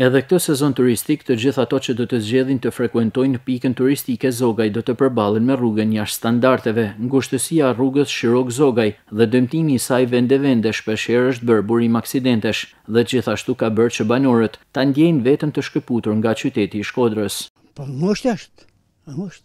Edhe këtë sezon turistik, të gjithë ato që do të zgjedhin të frekuentojnë pikën turistike Zogaj do të përballen me rrugën jashtë standardeve. Ngushtësia e rrugës Shirokë-Zogaj dhe dëmtimi i saj vende-vende shpeshherë është bërë burim aksidentesh dhe gjithashtu ka bërë që banorët ta ndjejnë veten të shkëputur nga qyteti i Shkodrës. Po ngusht është, ngusht.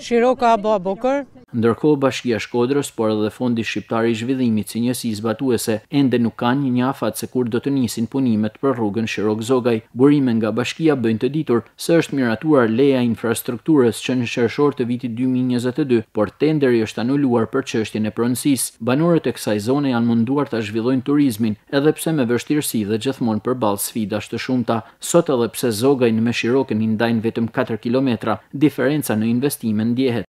Shiroka a bo bukur. Ndërkohë Bashkia e Shkodrës, por edhe Fondi Shqiptar i Zhvillimit si njësi zbatuese, ende nuk kanë një afat se kur do të nisin punimet për rrugën Shirokë-Zogaj. Burime nga bashkia bëjnë të ditur se është miratuar leja e infrastrukturës që në qershor të vitit dy mijë e njëzet e dy, por tenderi është anuluar për çështjen e pronësisë. Banorët e kësaj zone janë munduar ta zhvillojnë turizmin, edhe pse me vështirësi dhe gjithmonë përballë sfidash të shumta. Sot edhe pse Zogajn me Shirokën i ndajnë vetëm katër kilometra, diferenca në investime ndjehet.